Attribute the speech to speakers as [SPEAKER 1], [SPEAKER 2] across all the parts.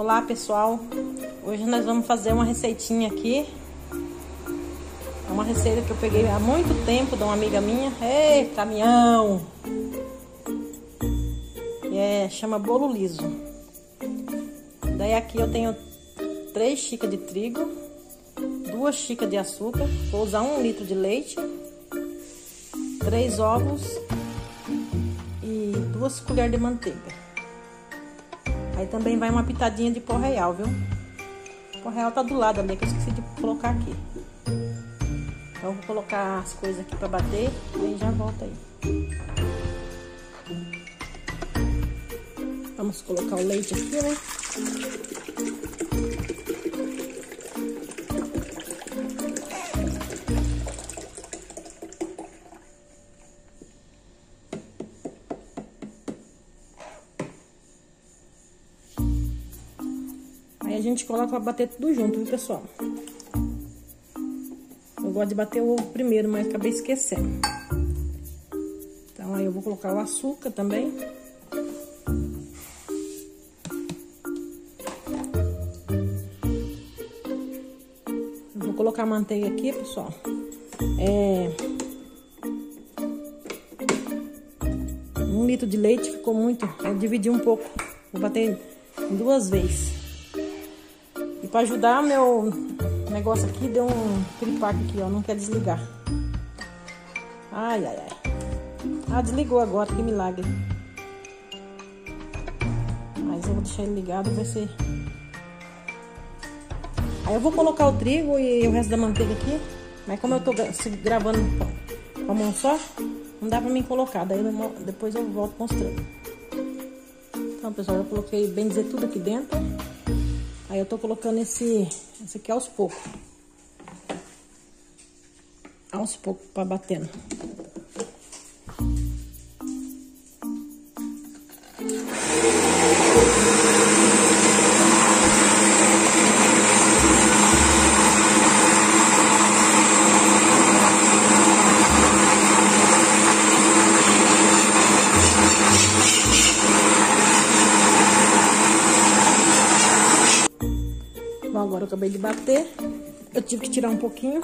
[SPEAKER 1] Olá pessoal, hoje nós vamos fazer uma receitinha aqui. É uma receita que eu peguei há muito tempo de uma amiga minha. Ei, caminhão! E é, chama bolo liso. Daí aqui eu tenho 3 xícaras de trigo duas xícaras de açúcar. Vou usar um litro de leite três ovos e duas colheres de manteiga Aí também vai uma pitadinha de pó real, viu? O pó real tá do lado ali, que eu esqueci de colocar aqui. Então vou colocar as coisas aqui pra bater, aí já volta aí. Vamos colocar o leite aqui, né? A gente coloca pra bater tudo junto, viu, pessoal? Eu gosto de bater o ovo primeiro, mas acabei esquecendo. Então, aí eu vou colocar o açúcar também. Eu vou colocar a manteiga aqui, pessoal. É... Um litro de leite ficou muito. Eu dividi um pouco. Vou bater duas vezes. Para ajudar, meu negócio aqui deu um tripaque aqui, ó. Não quer desligar. Ai, ai, ai. Ah, desligou agora, que milagre. Mas eu vou deixar ele ligado, vai ser... Aí eu vou colocar o trigo e o resto da manteiga aqui. Mas como eu tô gravando com a mão só, não dá pra mim colocar. Daí depois eu volto mostrando. Então, pessoal, eu coloquei, bem dizer, tudo aqui dentro. Aí eu tô colocando esse, esse aqui aos poucos. Aos poucos, pra batendo. Acabei de bater. Eu tive que tirar um pouquinho.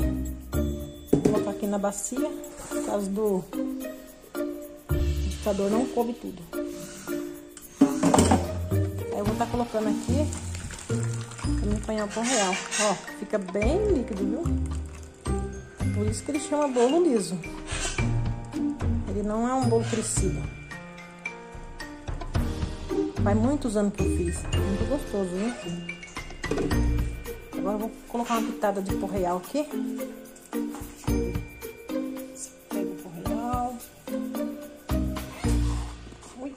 [SPEAKER 1] Vou colocar aqui na bacia. Por causa do liquidificador não coube tudo. Aí eu vou estar tá colocando aqui pra me apanhar o pão real. Ó, fica bem líquido, viu? Por isso que ele chama bolo liso. Ele não é um bolo crescido. Faz muitos anos que eu fiz. Muito gostoso, viu? Agora vou colocar uma pitada de pó real aqui. Pega o pó real. Ui.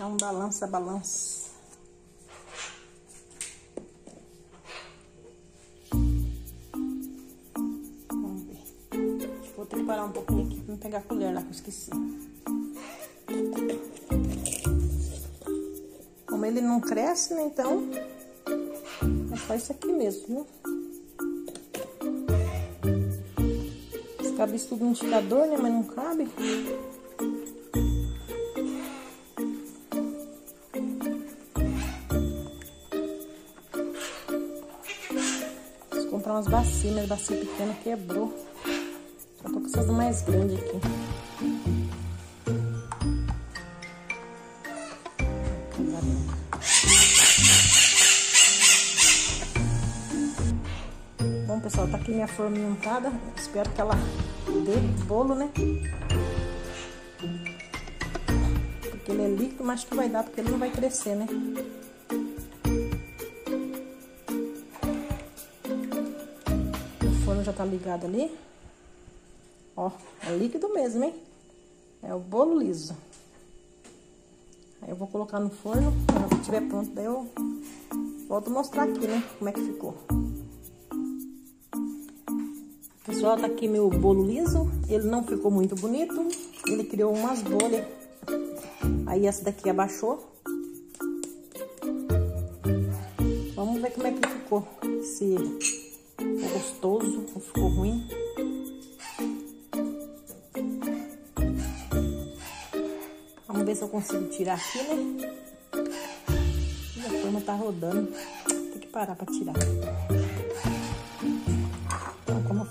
[SPEAKER 1] É um balança, balança. Vamos ver. Vou ter que parar um pouquinho aqui pra não pegar a colher lá que eu esqueci. Como ele não cresce, né, então só isso aqui mesmo, viu? Cabe isso tudo no esticador, né? Mas não cabe. Preciso comprar umas bacias, mas bacia pequena quebrou. Só tô com essas mais grandes aqui. Aqui minha forminha untada. Espero que ela dê bolo, né? Porque ele é líquido, mas que vai dar, porque ele não vai crescer, né? O forno já tá ligado ali. Ó, é líquido mesmo, hein? É o bolo liso. Aí eu vou colocar no forno, quando estiver pronto, daí eu volto mostrar aqui, né? Como é que ficou. Pessoal, tá aqui meu bolo liso. Ele não ficou muito bonito. Ele criou umas bolhas. Aí essa daqui abaixou. Vamos ver como é que ficou. Se ficou gostoso ou ficou ruim. Vamos ver se eu consigo tirar aqui, né? Já foi tá rodando. Tem que parar pra tirar.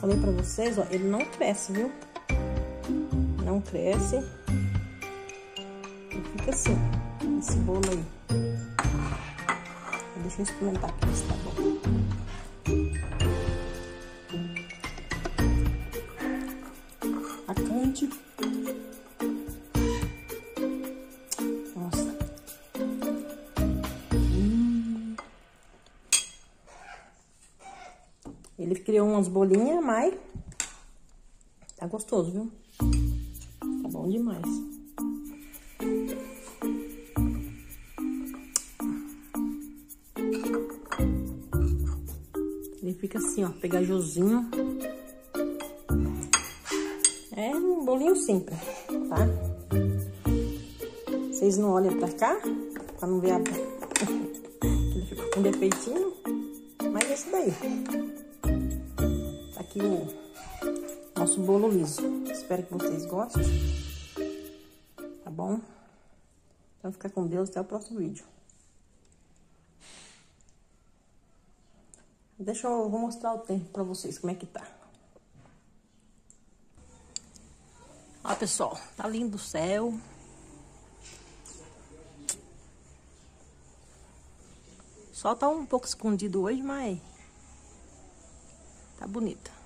[SPEAKER 1] Falei pra vocês, ó, ele não cresce, viu? Não cresce. Ele fica assim, esse bolo aí. Deixa eu experimentar aqui se tá bom. Ele criou umas bolinhas, mas tá gostoso, viu? Tá bom demais. Ele fica assim, ó, pegajosinho. É um bolinho simples, tá? Vocês não olham pra cá, pra não ver a... ele fica com defeitinho, mas é isso daí aqui o nosso bolo liso. Espero que vocês gostem. Tá bom? Então fica com Deus, até o próximo vídeo. Deixa eu vou mostrar o tempo pra vocês, como é que tá. Ó, pessoal, tá lindo o céu. Só tá um pouco escondido hoje, mas tá bonito.